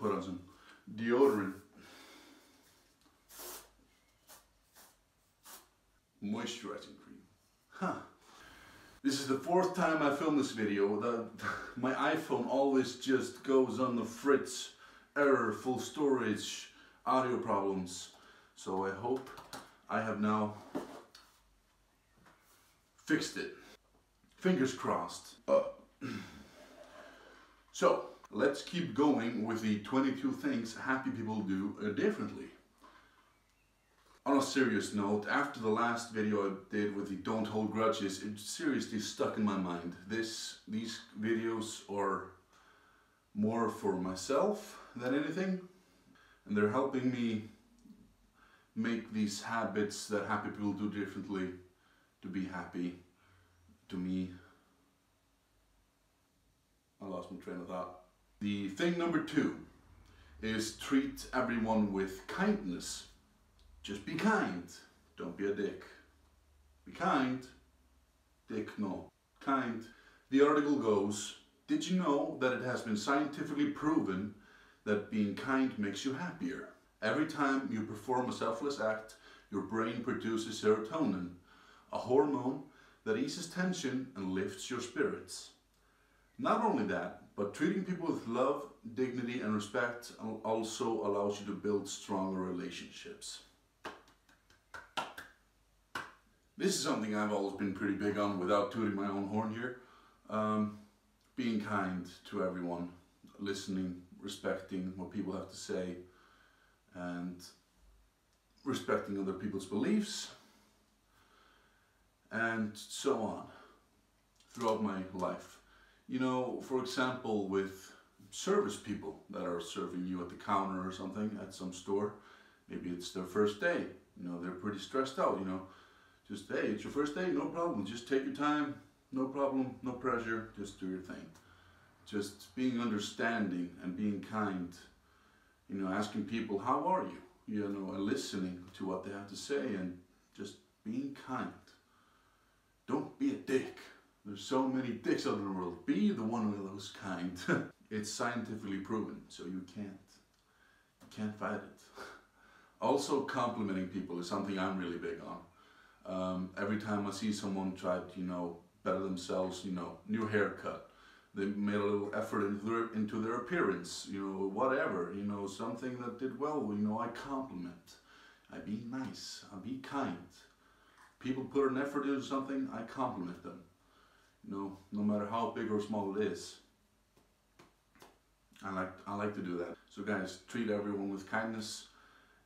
put on some deodorant. Moisturizing cream. Huh. This is the fourth time I filmed this video. The, my iPhone always just goes on the fritz. Error, full storage, audio problems. So I hope I have now fixed it. Fingers crossed. Uh, so, let's keep going with the 22 things happy people do uh, differently. On a serious note, after the last video I did with the don't hold grudges, it seriously stuck in my mind. This, these videos are more for myself than anything, and they're helping me make these habits that happy people do differently to be happy to me. I lost my train of thought. The thing number two is treat everyone with kindness. Just be kind. Don't be a dick. Be kind. Dick, no. Kind. The article goes, did you know that it has been scientifically proven that being kind makes you happier? Every time you perform a selfless act, your brain produces serotonin, a hormone that eases tension and lifts your spirits. Not only that, but treating people with love, dignity and respect also allows you to build stronger relationships. This is something I've always been pretty big on without tooting my own horn here. Um, being kind to everyone, listening, respecting what people have to say, and respecting other people's beliefs, and so on throughout my life. You know, for example, with service people that are serving you at the counter or something at some store, maybe it's their first day, you know, they're pretty stressed out, you know, just, hey, it's your first day, no problem, just take your time, no problem, no pressure, just do your thing. Just being understanding and being kind, you know, asking people, how are you? You know, and listening to what they have to say and just being kind. Don't be a dick. There's so many dicks out in the world. Be the one who's kind. it's scientifically proven, so you can't, you can't fight it. also, complimenting people is something I'm really big on. Um, every time I see someone try to, you know, better themselves, you know, new haircut, they made a little effort into their, into their appearance, you know, whatever, you know, something that did well, you know, I compliment. I be nice, I be kind people put an effort into something, I compliment them. You know, no matter how big or small it is. I like I like to do that. So guys, treat everyone with kindness.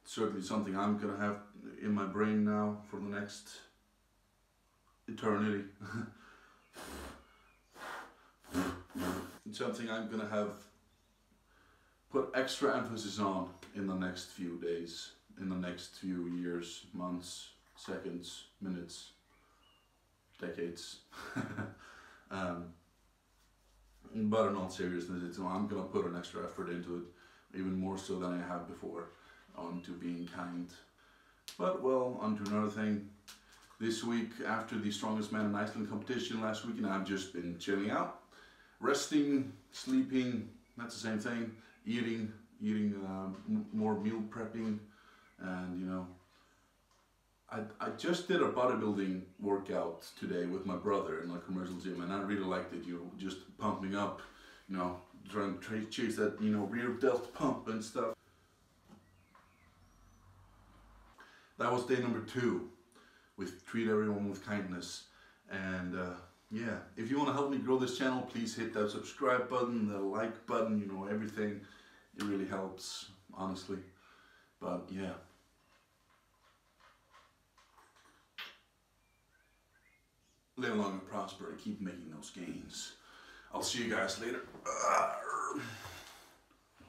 It's certainly something I'm gonna have in my brain now for the next eternity. it's something I'm gonna have put extra emphasis on in the next few days, in the next few years, months, seconds, minutes, decades. um, but in all seriousness, it's, I'm going to put an extra effort into it, even more so than I have before, onto being kind. But well, on to another thing. This week, after the Strongest Man in Iceland competition last weekend, I've just been chilling out, resting, sleeping, that's the same thing, eating, eating uh, more meal prepping, and you know, I, I just did a bodybuilding workout today with my brother in a commercial gym and I really liked it, you just pumping up, you know, trying to chase that, you know, rear delt pump and stuff. That was day number two with treat everyone with kindness and uh, yeah, if you want to help me grow this channel, please hit that subscribe button, the like button, you know, everything. It really helps, honestly. But yeah. Live long and prosper and keep making those gains. I'll see you guys later.